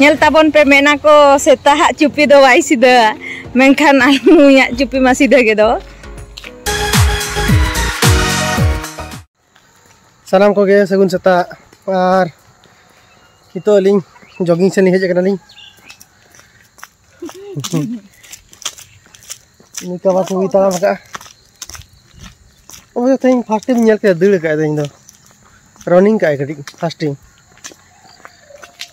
Nyel tabon aku ko seta hak cupi do wai sida. Mengkan almu ya cupi masih dah gitu. Salam ko ge segun seta. Par itu ling jogging sini aja kena ling. Ini kawan aku kita lah maka. Oh, saya tadi pasti nyel ke dulu kayak itu. Running kayak tadi, fasting.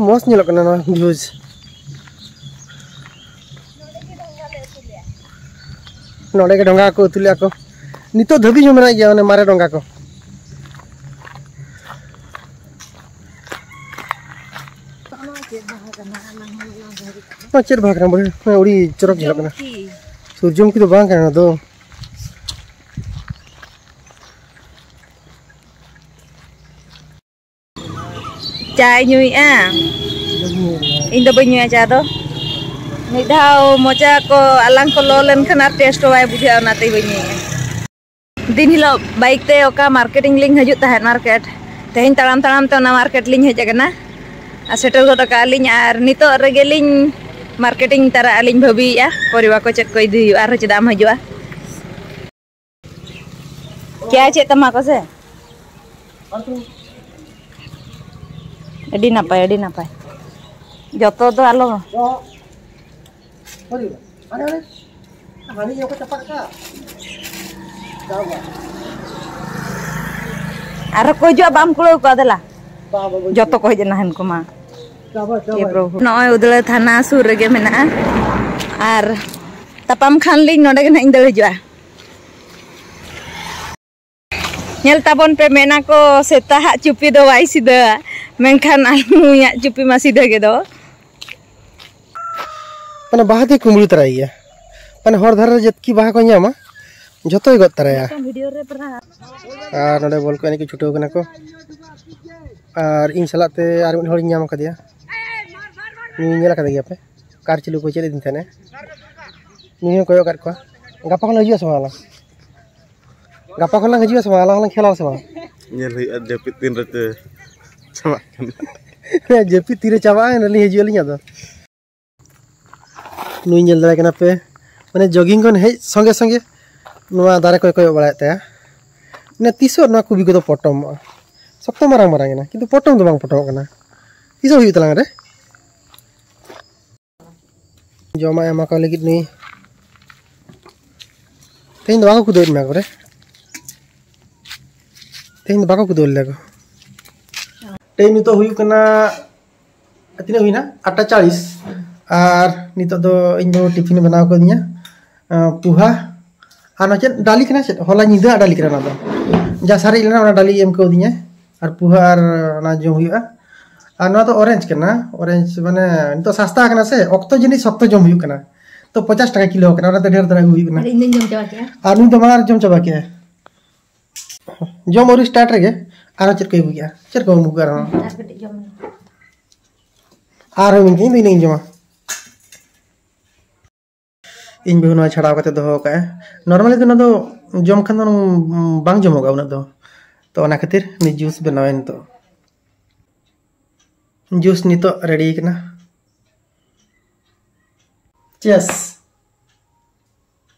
itu mos nyelok kena nang nolai node ke dongga aku tuli aku nito dhabi jom na gya one mare dongga ko. ᱪᱮᱫ ᱵᱷᱟᱜᱽ ᱨᱮ ᱵᱚᱞᱮ ᱩᱲᱤ ᱪᱚᱨᱚᱠ ᱧᱮᱞᱚᱜ ᱠᱟᱱᱟ ᱥᱩᱨᱡᱚᱢᱩᱠᱷᱤ करना दो Cai nyui ah. Indo banyu aja do. Ni dau mocha ko alang ko lolen khanar test wai bujha na te banyu. दिन हिलो बाइक ते ओका मार्केटिंग लिंक हजू तहन मार्केट तेहन तड़ाम तड़ाम ते ओना मार्केट लिंक हज कना आ सेटल गोट का लिंग आर नितो रेगे लिंग मार्केटिंग तारा लिंग भाबीया परिवा को चेक को इदी आर चेदाम हजुआ क्या चे तमा को से Edi napa ya, Edi napa? Ya? Joto tuh alo. Oh. Ada kok juga bang kulo kok ada lah. Joto kok aja nahan kuma. Ya bro. Noy eh, udah lah tanah surga gimana? Ar. Tapam kanling noda kena indah. Nyel tabon pemena ko setahak cupi doa mengkan almu ya cupi masih dah gitu. Pana bahati kumbul terai ya. Pana hor darah jatki ki bah kau. Jatuh ikut terai ya. Ah, nanti bol kau ini ke cuti kan aku. Ah, ini salah te hari ini hari nyama kat dia. Ini nyala kat dia apa? Kar cilu kau cili di sana. Ini kau yuk kat kau. Gak kau lagi asal lah. Gak kau lagi asal lah, kau lagi kelal asal. Ini lagi ada. ᱪᱟᱵᱟᱜ ᱠᱟᱱᱟ ᱡᱟᱹᱯᱤᱫ ᱛᱤᱨᱮ ᱪᱟᱵᱟᱜᱼᱟ ᱮᱱᱟᱞᱤᱧ ᱦᱤᱡᱩᱜ ᱟᱹᱞᱤᱧ ᱟᱫᱚ ᱱᱩᱭ ᱧᱮᱞ ᱫᱟᱲᱮ ᱠᱟᱱᱟ ᱯᱮ ᱢᱟᱱᱮ ᱡᱚᱜᱤᱝ ᱠᱷᱚᱱ ᱦᱮᱡ ᱥᱚᱸᱜᱮ ᱥᱚᱸᱜᱮ ᱱᱚᱣᱟ ᱫᱟᱨᱮ ᱠᱚᱭ ᱠᱚᱭᱚᱜ ᱵᱟᱲᱟᱭᱮᱫ ᱛᱟᱭᱟ ᱢᱟᱱᱮ ᱛᱤᱥᱚᱜ ᱱᱚᱣᱟ ᱠᱩᱵᱤ ᱠᱚᱫᱚ ᱯᱚᱴᱚᱢᱚᱜᱼᱟ ᱥᱚᱠᱛᱚ ᱢᱟᱨᱟᱝ ᱢᱟᱨᱟᱝ ᱮᱱᱟ ᱠᱤᱱᱛᱩ ᱯᱚᱴᱚᱢ ᱫᱚ ᱵᱟᱝ ᱯᱚᱴᱚᱢᱚᱜ ᱠᱟᱱᱟ ᱛᱤᱥᱚᱜ ᱦᱩᱭᱩᱜ ᱛᱟᱞᱟᱝ ᱨᱮ ᱡᱚᱢᱟᱜ ᱮᱢᱟ ᱠᱚ ᱞᱟᱹᱜᱤᱫ ᱱᱩᱭ ᱛᱮᱦᱮᱧ ᱫᱚ ᱵᱟᱠᱚ ᱠᱩᱫᱟᱹᱣ ᱞᱮᱱᱟ ᱠᱚᱨᱮ ᱛᱮᱦᱮᱧ ᱫᱚ ᱵᱟᱠᱚ ᱠᱩᱫᱟᱹᱣ ᱞᱮᱱᱟ ᱠᱚ ᱴᱟइम नितो हुई कना तिना हुईना आठटा चालीस और नितो दो इन दो टिफ़िन बनाव को दिया पुहा और ना चेत डाली कना चेत होला निदा डाली कना ना दो जा सारी लेना ना डाली एम को दिया और पुहा और ना जो हुआ और ना तो ऑरेंज कना ऑरेंज माने नितो सस्ता कना से ऑक्तो जिनी सख्त जम हुई कना तो 50 टाका किलो कना ना तो ढेर तरह हुई कना और नु तो मार जम चाबा के जम और स्टार्ट रे आरो चेक कोई बुगिया चेक को मुगर आरो मिनके इन दिन जमा इन बे नो छड़ा कते दो होका नॉर्मली दिन दो जम खन बांग जम होगा दो तो ना खातिर नि जूस बनावे तो जूस नितो रेडी करना चेस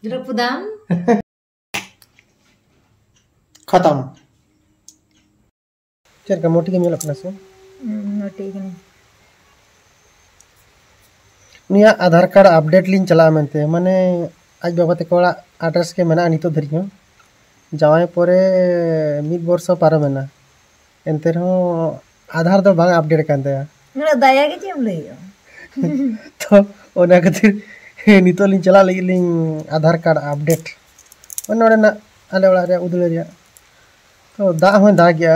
द्रपुदाम खत्म चल का मोटी के मेल से। हम्म, मोटी के निया आधार कार्ड अपडेट लिन चला मेंते माने आज बाबा ते कोड़ा एड्रेस के मेना नितो धरियो जावे परे मिड वर्ष पार मेना। एंते रो आधार तो भाग अपडेट कांदे मेरा दया तो, के चीम लेयो तो ओना कथि नितो लिन चला लेगी लिन आधार कार्ड अपडेट। ओनोड़े ना आले वाला रे उदले रे। तो दा हो दा गया।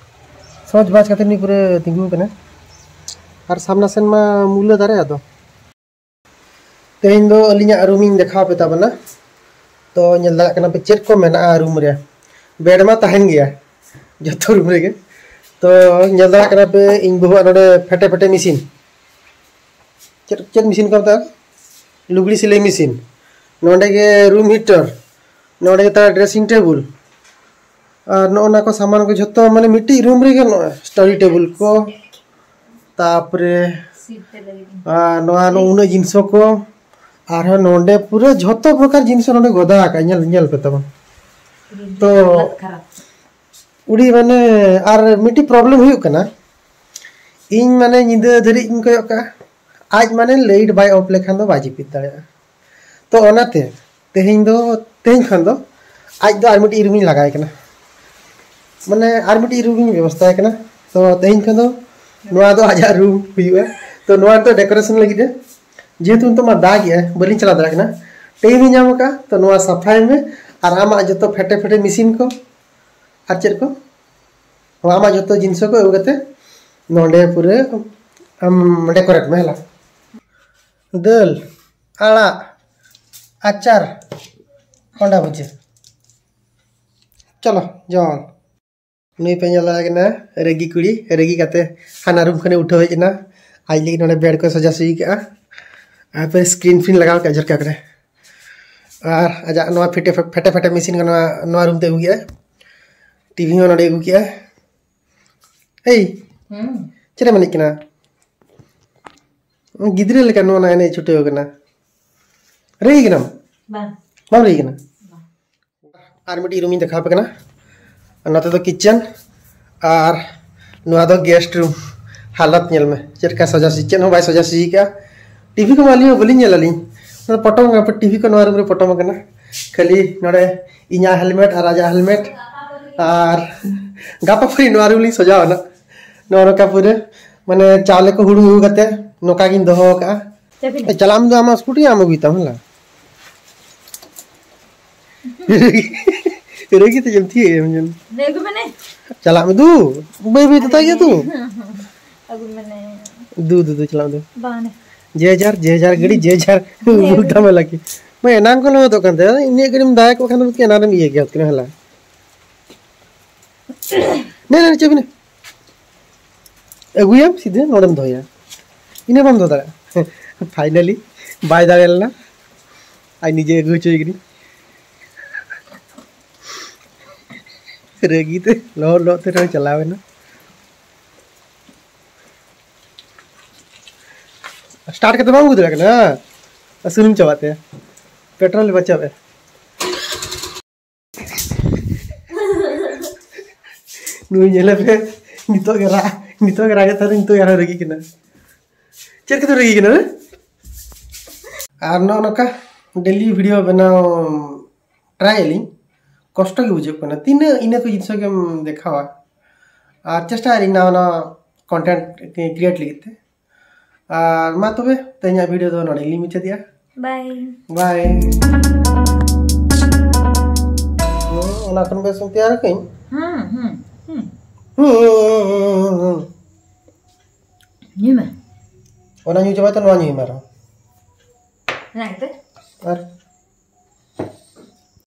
ᱥᱚᱡ ᱵᱟᱡ ᱠᱟᱛᱮ ᱱᱤ ᱯᱩᱨᱟᱹ ᱛᱤᱸᱜᱩ ᱠᱟᱱᱟ ᱟᱨ ᱥᱟᱢᱱᱟ ᱥᱮᱱ ᱢᱟ ᱢᱩᱞᱟᱹ ᱫᱟᱨᱮ ᱟᱫᱚ ᱛᱮᱦᱮᱧ ᱫᱚ ᱟᱹᱞᱤᱧᱟᱜ ᱨᱩᱢᱤᱧ ᱫᱮᱠᱷᱟᱣ ᱯᱮ ᱛᱟᱵᱚᱱᱟ ᱛᱚ ᱧᱮᱞ ᱫᱟᱲᱮᱭᱟᱜ ᱠᱟᱱᱟ ᱯᱮ ᱪᱮᱫ ᱠᱚ ᱢᱮᱱᱟᱜᱼᱟ ᱨᱩᱢ ᱨᱮ ᱵᱮᱰ ᱢᱟ ᱛᱟᱦᱮᱱ ᱜᱮᱭᱟ ᱡᱚᱛᱚ ᱨᱩᱢ ᱨᱮᱜᱮ ᱛᱚ ᱧᱮᱞ ᱫᱟᱲᱮᱭᱟᱜ ᱠᱟᱱᱟ ᱯᱮ ᱤᱧ ᱵᱟᱹᱦᱩᱣᱟᱜ ᱱᱚᱰᱮ ᱯᱷᱮᱴᱮ ᱯᱷᱮᱴᱮ ᱢᱮᱥᱤᱱ ᱪᱮᱫ ᱪᱮᱫ ᱢᱮᱥᱤᱱ ᱠᱚ ᱢᱮᱛᱟᱜᱼᱟ ᱞᱩᱜᱽᱲᱤ ᱥᱤᱞᱟᱹᱭ ᱢᱮᱥᱤᱱ नोडे रूम हीटर नोडे ड्रेसिंग टेबुल और नोना को सामान को झोतो माने मिट्टी रूम रे स्टडी टेबल को तापरे उन जिनस को नोडे पूरे झोतो प्रकार जिनस नोडे गोदा पे तब तो उड़ी माने आर मिट्टी प्रॉब्लम हुई कना इन माने निदा धरी इन को का आज माने लाइट बाय ऑफ़ लेखान दो बाजी पित तो ओनाते तेहेन दो तेहेन खान दो आज दो आर मिट्टी रूम लगाय कना माने आर मिट्टी रूम व्यवस्था है कना तो तेहेन खान दो नोआ आजा रूम तो तो डेकोरेशन लगे जेहेतु तो दाग है बलिन चला दाड़ा टेम नाम तो सफ़ाई में और आमा जो फेटे फेटे मशीन को আর चेर को आमा जो जिनस को अगुते नोडे पूरे डेकोरेट में हला दाल, आड़ा, आचार अंडा भुजे चलो नुई पे kena regi kuri regi kate hana room khane उठो हेजना आज लगी नोडे बेड को सजा सजी का आ पे स्क्रीन फिन लगाओ का झरका करे आजा फेटे फेटे फेटे मशीन का रूम ते हो गया टीवी हो ए चेरे मनिक कना गिद्रे लेका नोना एने छुटे कना रही कना bang बाम रही कना आर मिटी रूम देखा पे नते तो किचन और नोआ दो गेस्ट रूम हालत नेल में चेरका सजा सी चेन हो बाय सजा सी का टीवी को माली बलिन नेलाली पटम पे टीवी को नोआ रूम रे पटम कना खाली नोडे इना हेलमेट और राजा हेलमेट और गापा फरी नोआ रूम ली सजाव ना नोआ नोका पूरे माने चावले को हुड़ू कते नोका गिन दोहो का चलाम दो आमा स्कूटी आमा गीता होला रेगी तो जमती है मुझे nego mana चला में दू? बे बे तो गया तू। aku mana दू दू दू चला दू। जे हज़ार जे हज़ार गड़ी जे हज़ार मुल्टा में लगी। मैं एनान को लो तो कंदे इन्ने गड़ी में दायक खान के एनान में ये गया तने हला। नहीं नहीं चुप ने अगुयम सीधे नोडम धोया इने बम दो दाड़ा फाइनली बाय दाड़ेला आई निजे अगु चोइगरी रेगी ते लो लो ते रो चलावे ना। स्टार्ट करते बाबू उधर ना सुनम चबाते हैं। पेट्रोल बचावे नुई ñele pe nito gara nito gara ga tar nito gara ᱠᱚᱥᱴᱚ ᱜᱮ ᱵᱩᱡᱷᱟᱹᱜ ᱠᱟᱱᱟ ᱛᱤᱱᱟᱹᱜ ᱤᱱᱟᱹ ᱠᱚ ᱡᱤᱱᱤᱥ ᱜᱮᱢ ᱫᱮᱠᱷᱟᱣᱟ ᱟᱨ ᱪᱮᱥᱴᱟᱭᱟᱞᱤᱧ ᱱᱟᱣᱟ ᱱᱟᱣᱟ ᱠᱚᱱᱴᱮᱱᱴ ᱠᱨᱤᱭᱮᱴ ᱞᱟᱹᱜᱤᱫ ᱛᱮ ᱟᱨ ᱢᱟ ᱛᱚᱵᱮ ᱛᱮᱦᱮᱧᱟᱜ ᱵᱷᱤᱰᱤᱭᱳ ᱫᱚ ᱱᱚᱰᱮ ᱜᱮᱞᱤᱧ ᱢᱩᱪᱟᱹᱫᱮᱜᱼᱟ bye बाय ᱚᱱᱟ ᱠᱷᱚᱱ ᱵᱮᱥ ᱛᱮᱭᱟᱨ ᱠᱟᱹᱧ hmm hmm hmm ᱦᱩᱸ ni mah ᱚᱱᱟ ᱧᱩ ᱪᱟᱵᱟᱭ ᱛᱮ ᱱᱚᱣᱟ ᱧᱩᱭ ᱢᱮ ᱟᱨᱦᱚᱸ nah itu ᱟᱨ